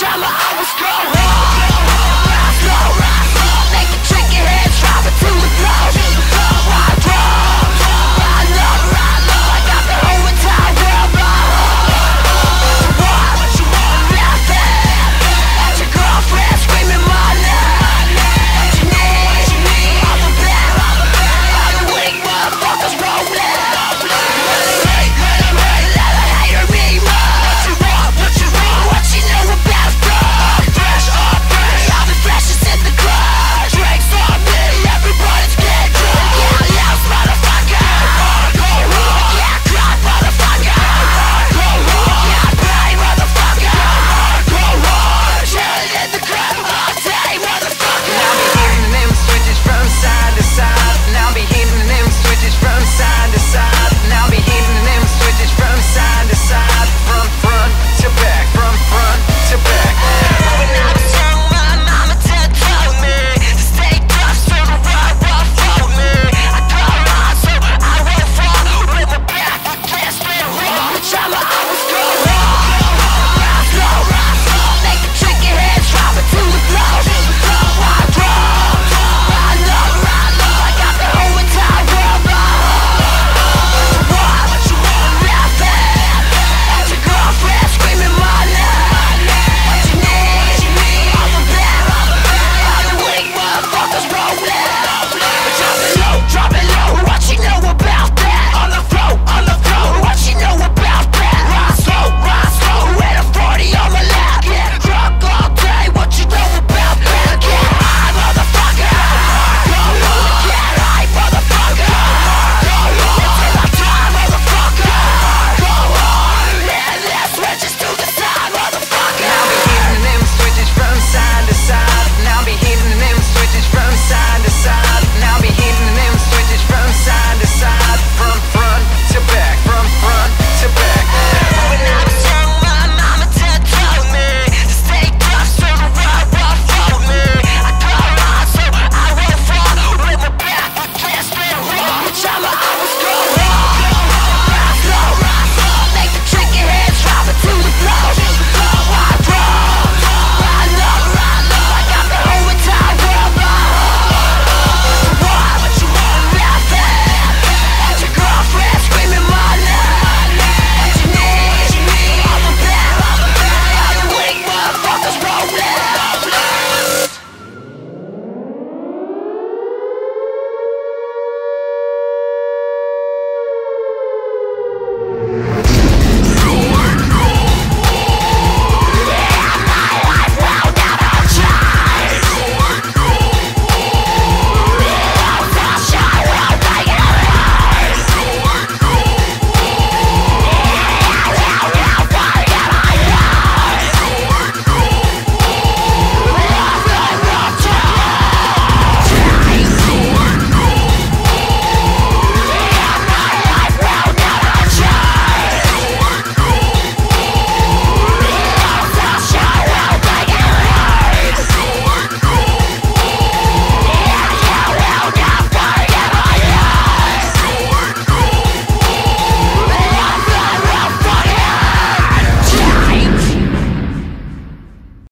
inshallah. I